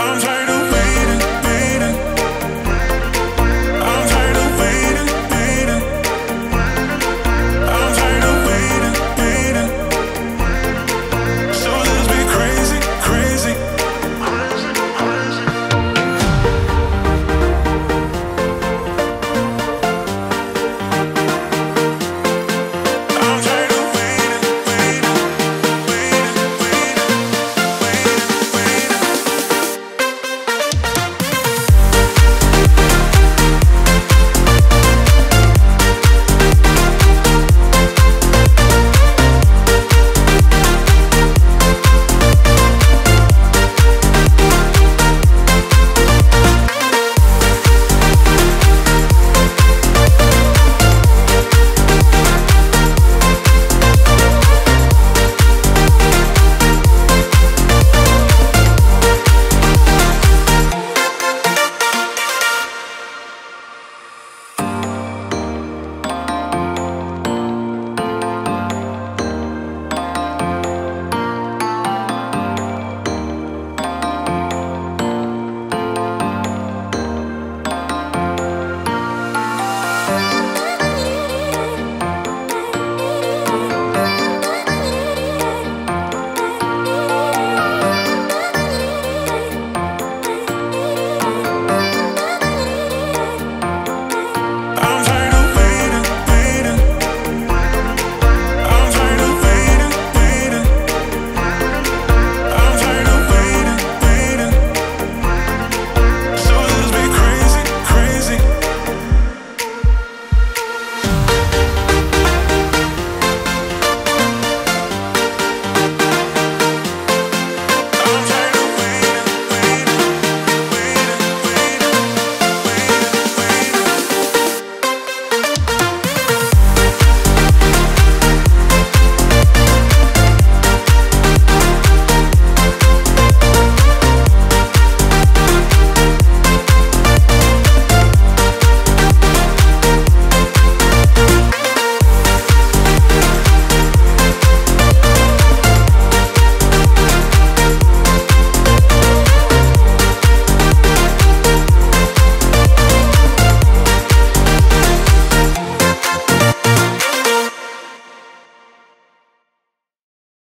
I'm tired of